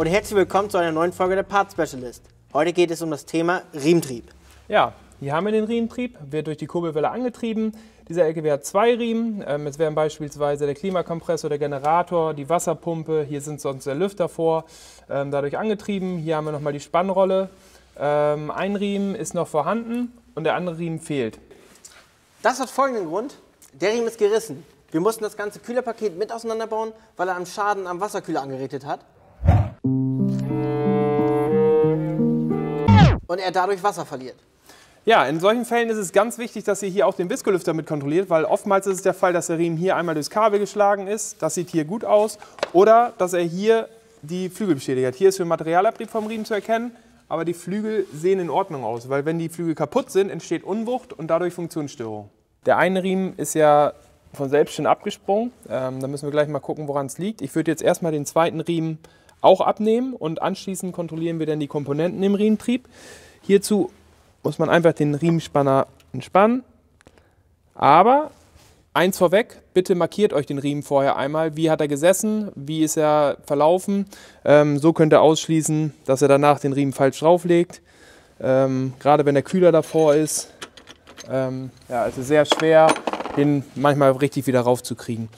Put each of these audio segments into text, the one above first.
Und herzlich willkommen zu einer neuen Folge der Part Specialist. Heute geht es um das Thema Riementrieb. Ja, hier haben wir den Riementrieb, wird durch die Kurbelwelle angetrieben. Dieser LKW hat zwei Riemen. Ähm, es wären beispielsweise der Klimakompressor, der Generator, die Wasserpumpe. Hier sind sonst der Lüfter vor, ähm, dadurch angetrieben. Hier haben wir nochmal die Spannrolle. Ähm, ein Riemen ist noch vorhanden und der andere Riemen fehlt. Das hat folgenden Grund. Der Riemen ist gerissen. Wir mussten das ganze Kühlerpaket mit auseinanderbauen, weil er am Schaden am Wasserkühler angerichtet hat. Und er dadurch Wasser verliert. Ja, in solchen Fällen ist es ganz wichtig, dass ihr hier auch den Viskolüfter mit kontrolliert, weil oftmals ist es der Fall, dass der Riemen hier einmal durchs Kabel geschlagen ist. Das sieht hier gut aus. Oder dass er hier die Flügel beschädigt hat. Hier ist für Materialabrieb vom Riemen zu erkennen, aber die Flügel sehen in Ordnung aus, weil wenn die Flügel kaputt sind, entsteht Unwucht und dadurch Funktionsstörung. Der eine Riemen ist ja von selbst schon abgesprungen. Ähm, da müssen wir gleich mal gucken, woran es liegt. Ich würde jetzt erstmal den zweiten Riemen auch abnehmen und anschließend kontrollieren wir dann die Komponenten im Riementrieb. Hierzu muss man einfach den Riemenspanner entspannen. Aber eins vorweg, bitte markiert euch den Riemen vorher einmal. Wie hat er gesessen? Wie ist er verlaufen? Ähm, so könnt ihr ausschließen, dass er danach den Riemen falsch drauflegt. Ähm, gerade wenn der Kühler davor ist. Ähm, ja, es ist sehr schwer, den manchmal richtig wieder raufzukriegen.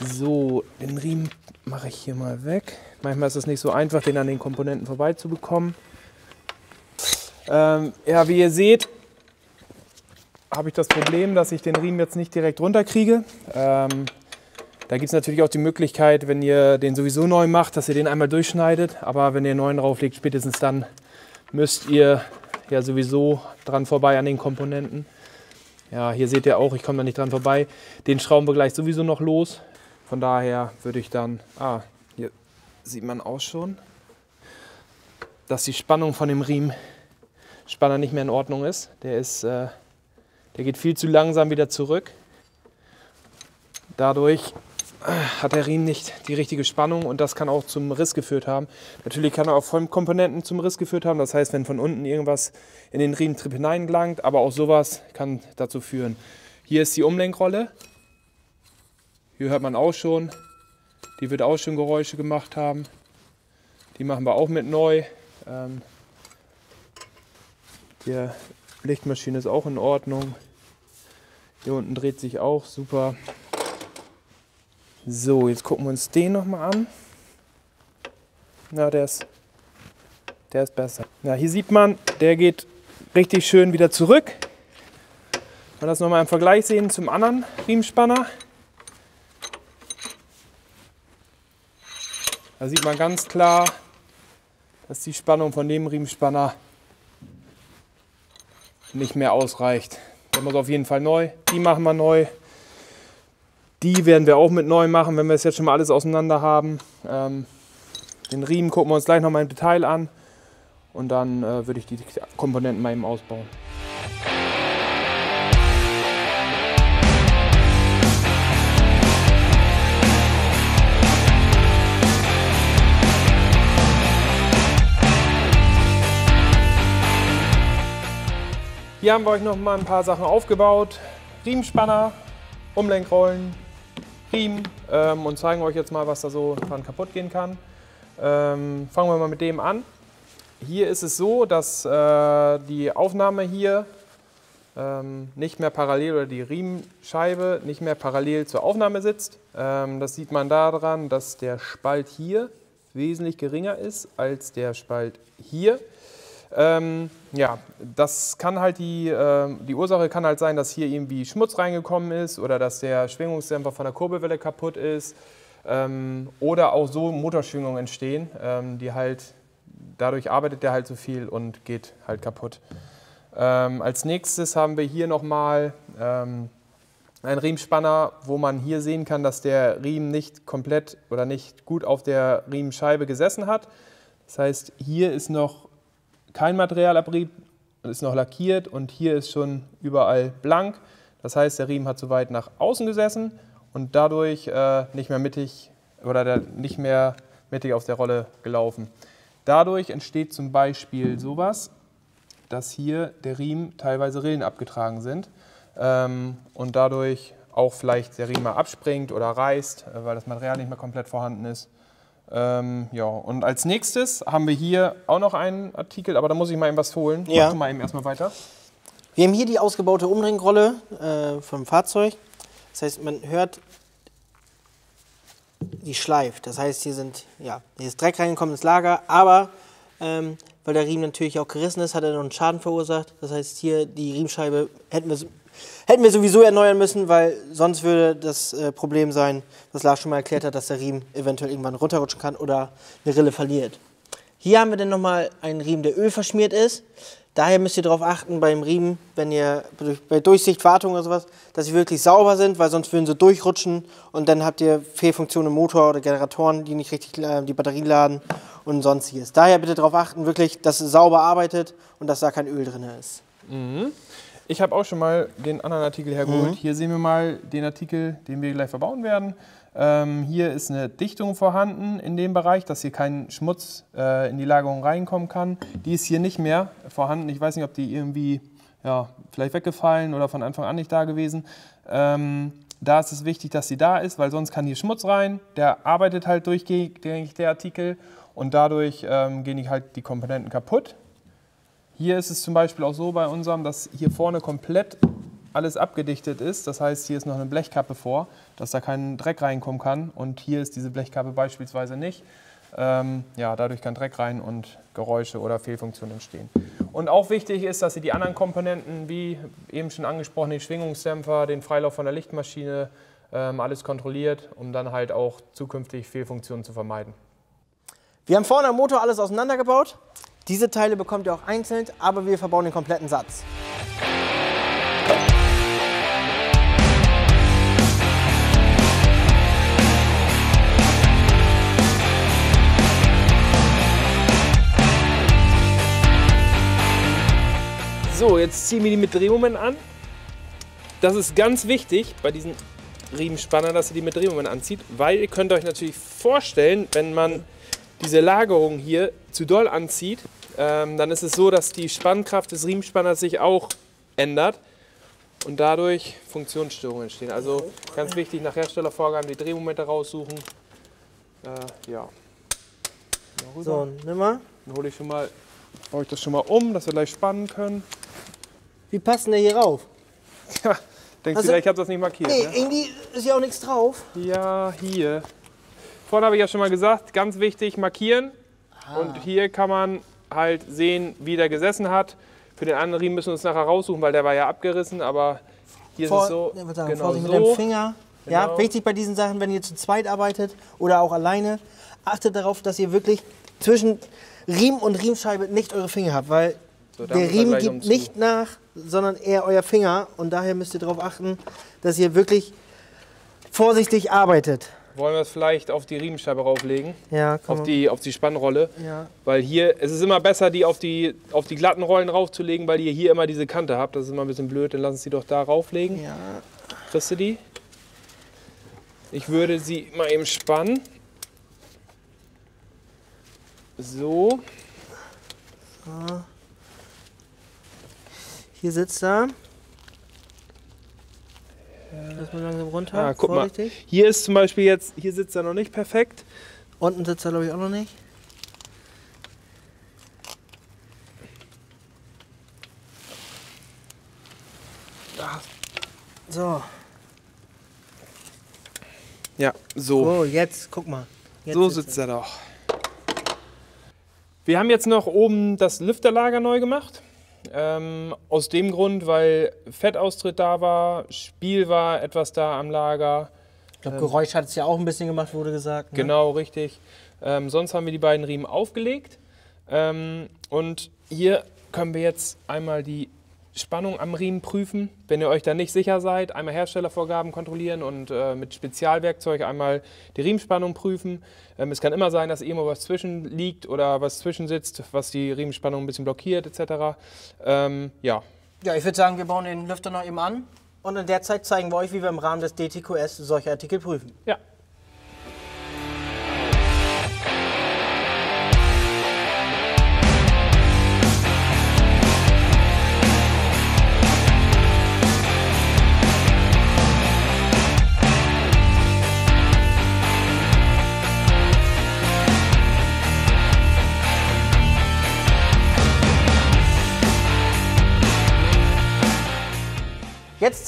So, den Riemen mache ich hier mal weg. Manchmal ist es nicht so einfach, den an den Komponenten vorbeizubekommen. Ähm, ja, wie ihr seht, habe ich das Problem, dass ich den Riemen jetzt nicht direkt runterkriege. Ähm, da gibt es natürlich auch die Möglichkeit, wenn ihr den sowieso neu macht, dass ihr den einmal durchschneidet. Aber wenn ihr einen neuen drauflegt, spätestens dann müsst ihr ja sowieso dran vorbei an den Komponenten. Ja, hier seht ihr auch, ich komme da nicht dran vorbei. Den schrauben wir gleich sowieso noch los. Von daher würde ich dann, ah, hier sieht man auch schon, dass die Spannung von dem Riemenspanner nicht mehr in Ordnung ist. Der, ist, äh, der geht viel zu langsam wieder zurück. Dadurch hat der Riemen nicht die richtige Spannung und das kann auch zum Riss geführt haben. Natürlich kann er auch von Komponenten zum Riss geführt haben. Das heißt, wenn von unten irgendwas in den Riementrieb hineingelangt, aber auch sowas kann dazu führen. Hier ist die Umlenkrolle. Hier hört man auch schon, die wird auch schon Geräusche gemacht haben. Die machen wir auch mit neu. Ähm, die Lichtmaschine ist auch in Ordnung. Hier unten dreht sich auch super. So, jetzt gucken wir uns den nochmal an. Na, der ist, der ist besser. Na, hier sieht man, der geht richtig schön wieder zurück. Wenn wir das nochmal im Vergleich sehen zum anderen Riemenspanner. Da sieht man ganz klar, dass die Spannung von dem Riemenspanner nicht mehr ausreicht. Der muss auf jeden Fall neu. Die machen wir neu. Die werden wir auch mit neu machen, wenn wir es jetzt schon mal alles auseinander haben. Ähm, den Riemen gucken wir uns gleich noch mal im Detail an und dann äh, würde ich die Komponenten mal eben ausbauen. Hier haben wir euch noch mal ein paar Sachen aufgebaut. Riemenspanner, Umlenkrollen, Riemen ähm, und zeigen euch jetzt mal, was da so dran kaputt gehen kann. Ähm, fangen wir mal mit dem an. Hier ist es so, dass äh, die Aufnahme hier ähm, nicht mehr parallel oder die Riemenscheibe nicht mehr parallel zur Aufnahme sitzt. Ähm, das sieht man daran, dass der Spalt hier wesentlich geringer ist als der Spalt hier. Ähm, ja, das kann halt die, äh, die Ursache kann halt sein, dass hier irgendwie Schmutz reingekommen ist oder dass der Schwingungsdämpfer von der Kurbelwelle kaputt ist ähm, oder auch so Motorschwingungen entstehen, ähm, die halt, dadurch arbeitet der halt so viel und geht halt kaputt. Ähm, als nächstes haben wir hier nochmal ähm, einen Riemenspanner, wo man hier sehen kann, dass der Riemen nicht komplett oder nicht gut auf der Riemenscheibe gesessen hat. Das heißt, hier ist noch kein Materialabrieb, ist noch lackiert und hier ist schon überall blank. Das heißt, der Riemen hat zu weit nach außen gesessen und dadurch äh, nicht mehr mittig oder der, nicht mehr mittig auf der Rolle gelaufen. Dadurch entsteht zum Beispiel sowas, dass hier der Riemen teilweise Rillen abgetragen sind ähm, und dadurch auch vielleicht der Riemen mal abspringt oder reißt, äh, weil das Material nicht mehr komplett vorhanden ist. Ähm, ja, und als nächstes haben wir hier auch noch einen Artikel, aber da muss ich mal eben was holen. Ja. Mach du mal eben erstmal weiter. Wir haben hier die ausgebaute Umringrolle äh, vom Fahrzeug. Das heißt, man hört, die schleift. Das heißt, hier sind, ja, hier ist Dreck reingekommen ins Lager, aber ähm, weil der Riemen natürlich auch gerissen ist, hat er noch einen Schaden verursacht. Das heißt, hier die Riemenscheibe hätten wir, hätten wir sowieso erneuern müssen, weil sonst würde das äh, Problem sein, was Lars schon mal erklärt hat, dass der Riemen eventuell irgendwann runterrutschen kann oder eine Rille verliert. Hier haben wir dann nochmal einen Riemen, der Öl verschmiert ist. Daher müsst ihr darauf achten beim Riemen, wenn ihr bei Durchsicht, Wartung oder sowas, dass sie wirklich sauber sind, weil sonst würden sie durchrutschen und dann habt ihr Fehlfunktionen im Motor oder Generatoren, die nicht richtig äh, die Batterien laden und sonstiges. Daher bitte darauf achten, wirklich, dass es sauber arbeitet und dass da kein Öl drin ist. Ich habe auch schon mal den anderen Artikel hergeholt. Hier sehen wir mal den Artikel, den wir gleich verbauen werden. Ähm, hier ist eine Dichtung vorhanden in dem Bereich, dass hier kein Schmutz äh, in die Lagerung reinkommen kann. Die ist hier nicht mehr vorhanden. Ich weiß nicht, ob die irgendwie ja, vielleicht weggefallen oder von Anfang an nicht da gewesen. Ähm, da ist es wichtig, dass sie da ist, weil sonst kann hier Schmutz rein. Der arbeitet halt durchgängig, der Artikel. Und dadurch ähm, gehen die halt die Komponenten kaputt. Hier ist es zum Beispiel auch so bei unserem, dass hier vorne komplett alles abgedichtet ist. Das heißt, hier ist noch eine Blechkappe vor, dass da kein Dreck reinkommen kann. Und hier ist diese Blechkappe beispielsweise nicht. Ähm, ja, dadurch kann Dreck rein und Geräusche oder Fehlfunktionen entstehen. Und auch wichtig ist, dass Sie die anderen Komponenten, wie eben schon angesprochen, den Schwingungsdämpfer, den Freilauf von der Lichtmaschine, ähm, alles kontrolliert, um dann halt auch zukünftig Fehlfunktionen zu vermeiden. Wir haben vorne am Motor alles auseinandergebaut. Diese Teile bekommt ihr auch einzeln, aber wir verbauen den kompletten Satz. So, jetzt ziehen wir die mit Drehmoment an. Das ist ganz wichtig bei diesen Riemenspanner, dass ihr die mit Drehmoment anzieht, weil ihr könnt euch natürlich vorstellen, wenn man diese Lagerung hier zu doll anzieht, ähm, dann ist es so, dass die Spannkraft des Riemenspanners sich auch ändert und dadurch Funktionsstörungen entstehen. Also ganz wichtig, nach Herstellervorgaben die Drehmomente raussuchen. Äh, ja. So, nimm mal. Dann hole ich schon mal, baue ich das schon mal um, dass wir gleich spannen können. Wie passt denn der hier rauf? Ja, denkst Also- du, ich habe das nicht markiert? Nee, Ne? irgendwie ist ja auch nichts drauf. Ja, hier. Vorne habe ich ja schon mal gesagt, ganz wichtig, markieren. Und hier kann man halt sehen, wie der gesessen hat. Für den anderen Riemen müssen wir uns nachher raussuchen, weil der war ja abgerissen, aber hier ist es so. sagen, genau Vorsicht so. mit dem Finger. Ja, Genau. wichtig bei diesen Sachen, wenn ihr zu zweit arbeitet oder auch alleine, achtet darauf, dass ihr wirklich zwischen Riemen und Riemenscheibe nicht eure Finger habt, weil So, der Riemen gibt nicht nach, sondern eher euer Finger und daher müsst ihr darauf achten, dass ihr wirklich vorsichtig arbeitet. Wollen wir es vielleicht auf die Riemenscheibe rauflegen? Ja, komm. Auf die, auf die Spannrolle. Ja. Weil hier, es ist immer besser, die auf die, auf die glatten Rollen raufzulegen, weil ihr hier immer diese Kante habt. Das ist immer ein bisschen blöd, dann lassen Sie doch da rauflegen. ja. Kriegst du die? Ich würde sie mal eben spannen. So. Hier sitzt er. Lass mal langsam runter. Ah, guck mal. vorsichtig. Hier ist zum Beispiel jetzt, hier sitzt er noch nicht perfekt. Unten sitzt er, glaube ich, auch noch nicht. Ah. So, Ja, so. oh, jetzt, guck mal. Jetzt so sitzt er doch. Wir haben jetzt noch oben das Lüfterlager neu gemacht. Ähm, aus dem Grund, weil Fettaustritt da war, Spiel war etwas da am Lager. Ich glaube, Geräusch hat es ja auch ein bisschen gemacht, wurde gesagt. Ne? Genau, richtig. Ähm, sonst haben wir die beiden Riemen aufgelegt. Ähm, und hier können wir jetzt einmal die Spannung am Riemen prüfen. Wenn ihr euch da nicht sicher seid, einmal Herstellervorgaben kontrollieren und äh, mit Spezialwerkzeug einmal die Riemenspannung prüfen. Ähm, es kann immer sein, dass irgendwo was zwischen liegt oder was zwischen sitzt, was die Riemenspannung ein bisschen blockiert etc. Ähm, ja, Ja, ich würde sagen, wir bauen den Lüfter noch eben an. Und in der Zeit zeigen wir euch, wie wir im Rahmen des DTQS solche Artikel prüfen. ja.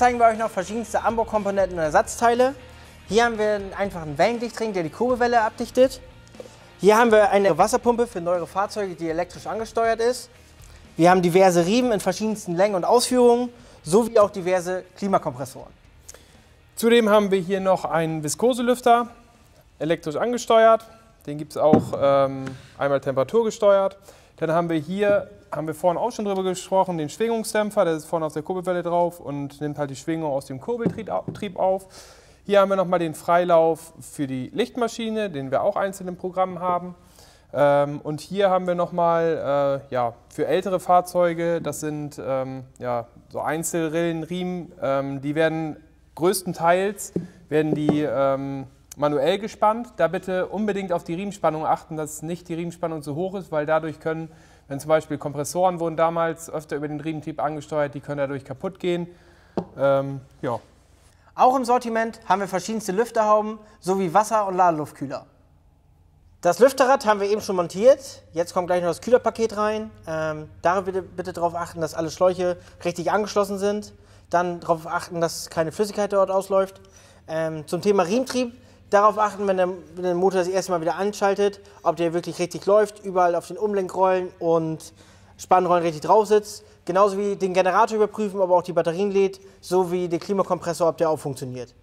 Zeigen wir euch noch verschiedenste Anbaukomponenten und Ersatzteile. Hier haben wir einen einfachen Wellendichtring, der die Kurbelwelle abdichtet. Hier haben wir eine Wasserpumpe für neuere Fahrzeuge, die elektrisch angesteuert ist. Wir haben diverse Riemen in verschiedensten Längen und Ausführungen, sowie auch diverse Klimakompressoren. Zudem haben wir hier noch einen Viskoselüfter, elektrisch angesteuert. Den gibt es auch ähm, einmal temperaturgesteuert. Dann haben wir hier, haben wir vorhin auch schon drüber gesprochen, den Schwingungsdämpfer, der ist vorne auf der Kurbelwelle drauf und nimmt halt die Schwingung aus dem Kurbeltrieb auf. Hier haben wir nochmal den Freilauf für die Lichtmaschine, den wir auch einzeln im Programm haben. Ähm, und hier haben wir nochmal äh, ja, für ältere Fahrzeuge, das sind ähm, ja, so Einzelrillenriemen, ähm, die werden größtenteils werden die manuell gespannt. Da bitte unbedingt auf die Riemenspannung achten, dass nicht die Riemenspannung zu hoch ist, weil dadurch können, wenn zum Beispiel Kompressoren wurden damals öfter über den Riementrieb angesteuert, die können dadurch kaputt gehen. Ähm, ja. Auch im Sortiment haben wir verschiedenste Lüfterhauben sowie Wasser- und Ladeluftkühler. Das Lüfterrad haben wir eben schon montiert. Jetzt kommt gleich noch das Kühlerpaket rein. Ähm, da bitte, bitte darauf achten, dass alle Schläuche richtig angeschlossen sind. Dann darauf achten, dass keine Flüssigkeit dort ausläuft. Ähm, zum Thema Riementrieb, darauf achten, wenn der, wenn der, Motor das erste Mal wieder anschaltet, ob der wirklich richtig läuft, überall auf den Umlenkrollen und Spannrollen richtig drauf sitzt. Genauso wie den Generator überprüfen, ob er auch die Batterien lädt, sowie den Klimakompressor, ob der auch funktioniert.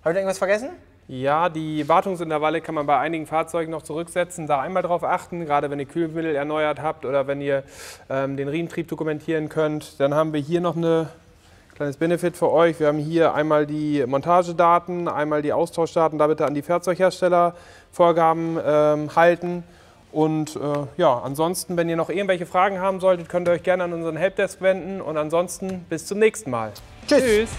Habe ich da irgendwas vergessen? Ja, die Wartungsintervalle kann man bei einigen Fahrzeugen noch zurücksetzen. Da einmal darauf achten, gerade wenn ihr Kühlmittel erneuert habt oder wenn ihr ähm, den Riementrieb dokumentieren könnt. Dann haben wir hier noch eine Kleines Benefit für euch. Wir haben hier einmal die Montagedaten, einmal die Austauschdaten. Da bitte an die Fahrzeughersteller Vorgaben ähm, halten. Und äh, ja, ansonsten, wenn ihr noch irgendwelche Fragen haben solltet, könnt ihr euch gerne an unseren Helpdesk wenden. Und ansonsten bis zum nächsten Mal. Tschüss. Tschüss.